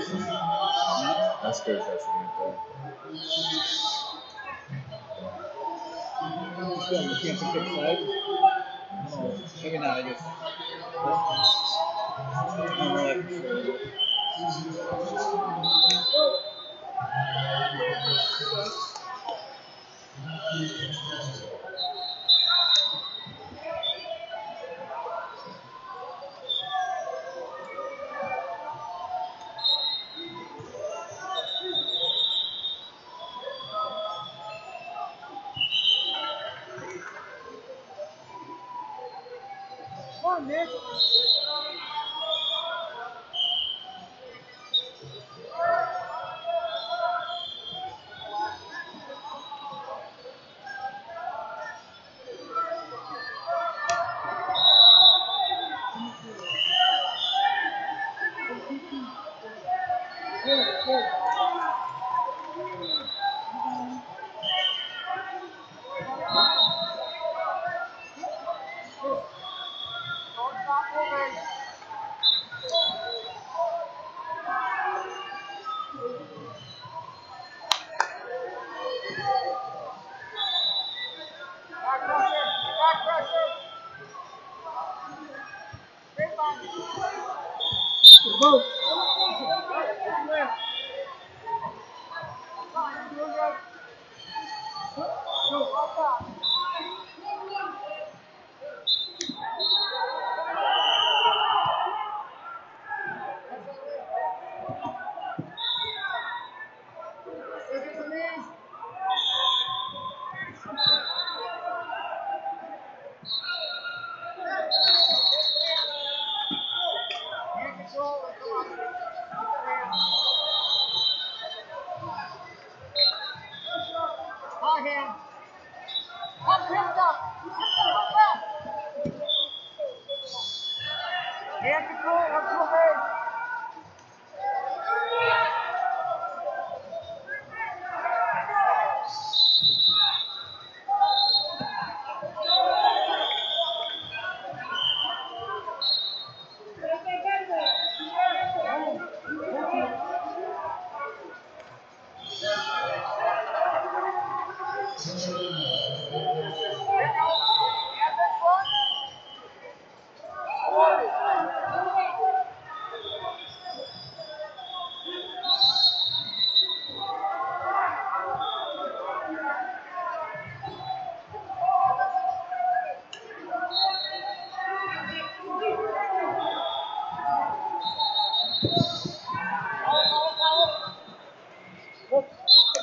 precedent. That's good precedent, though. Just going to championship side. Maybe not, I guess. I'm really sure. Come on, 以后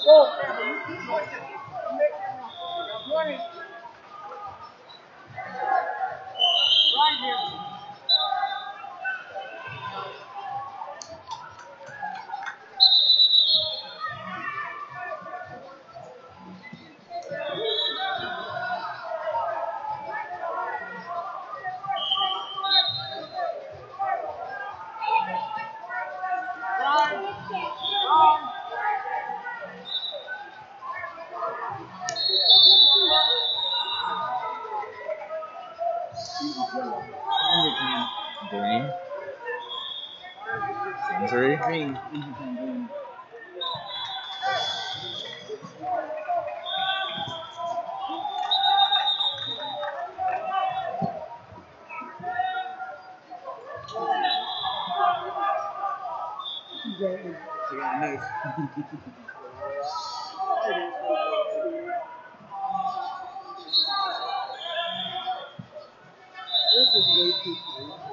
Right Green. Injury. Green. Green. Yeah. This is way too close.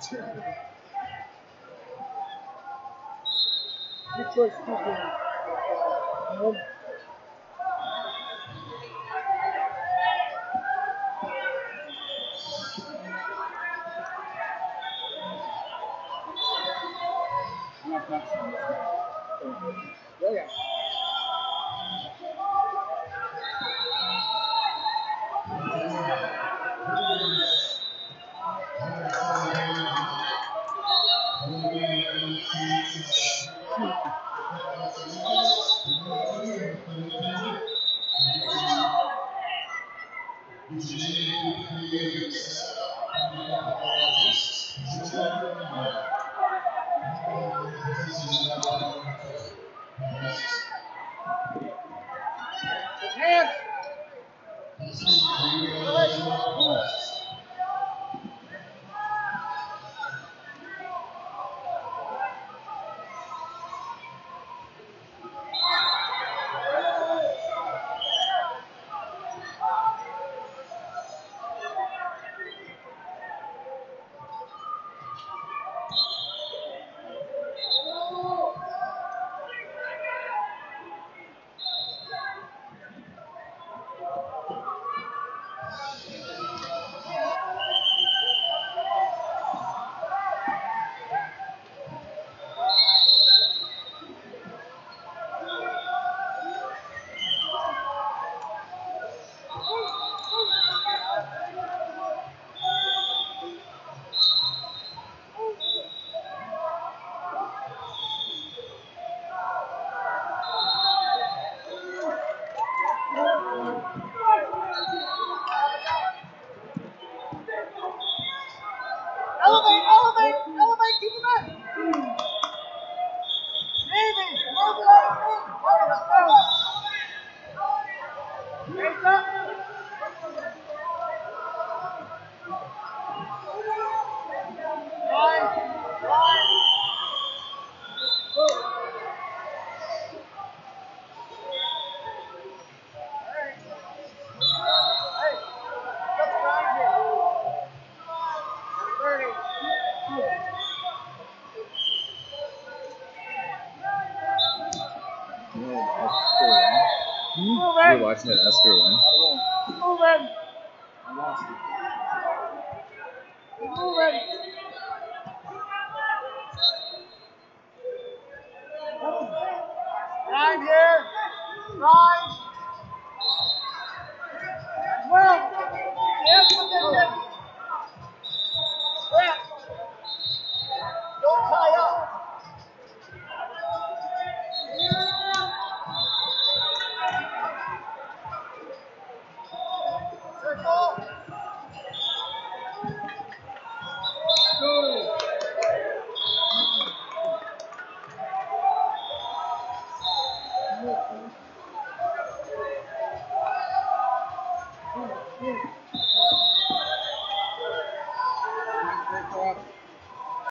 Which was speaking. Yeah, yeah. watching that Askren win? Move it.